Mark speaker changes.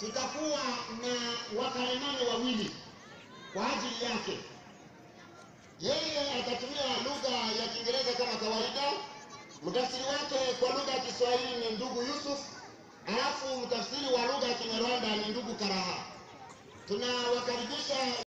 Speaker 1: tutakuwa na wakalemani wawili kwa ajili yake. Yeye atatumia lugha ya Kiingereza kama kawaida, mtafsiri wake kwa lugha ya Kiswahili ni ndugu Yusuf, alafu mtafsiri wa lugha ya Kinyarwanda ni ndugu Karaha. Tunawakaribisha